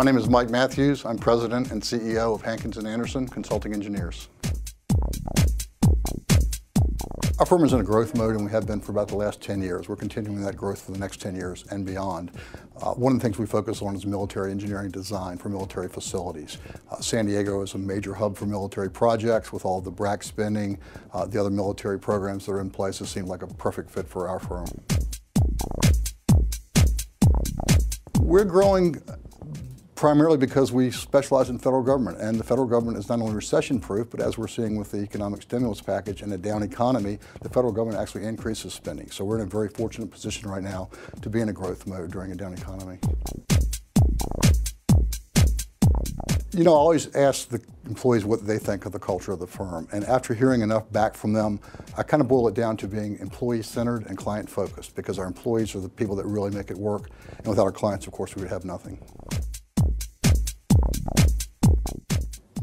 My name is Mike Matthews. I'm President and CEO of Hankins & Anderson Consulting Engineers. Our firm is in a growth mode and we have been for about the last 10 years. We're continuing that growth for the next 10 years and beyond. Uh, one of the things we focus on is military engineering design for military facilities. Uh, San Diego is a major hub for military projects with all the BRAC spending, uh, the other military programs that are in place. It seemed like a perfect fit for our firm. We're growing primarily because we specialize in federal government and the federal government is not only recession proof but as we're seeing with the economic stimulus package and a down economy the federal government actually increases spending so we're in a very fortunate position right now to be in a growth mode during a down economy. You know, I always ask the employees what they think of the culture of the firm. And after hearing enough back from them, I kind of boil it down to being employee-centered and client-focused because our employees are the people that really make it work. And without our clients, of course, we would have nothing.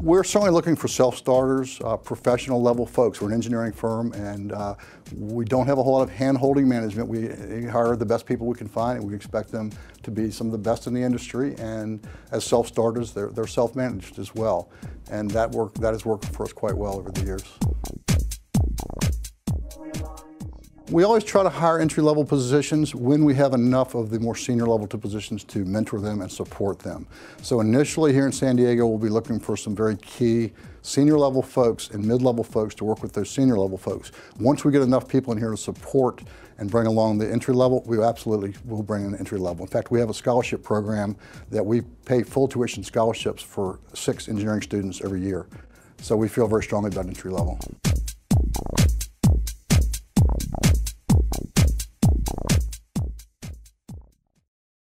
We're certainly looking for self-starters, uh, professional level folks. We're an engineering firm and uh, we don't have a whole lot of hand-holding management. We hire the best people we can find and we expect them to be some of the best in the industry and as self-starters, they're, they're self-managed as well. And that, work, that has worked for us quite well over the years. We always try to hire entry-level positions when we have enough of the more senior level to positions to mentor them and support them. So initially here in San Diego, we'll be looking for some very key senior level folks and mid-level folks to work with those senior level folks. Once we get enough people in here to support and bring along the entry level, we absolutely will bring in entry level. In fact, we have a scholarship program that we pay full tuition scholarships for six engineering students every year. So we feel very strongly about entry level.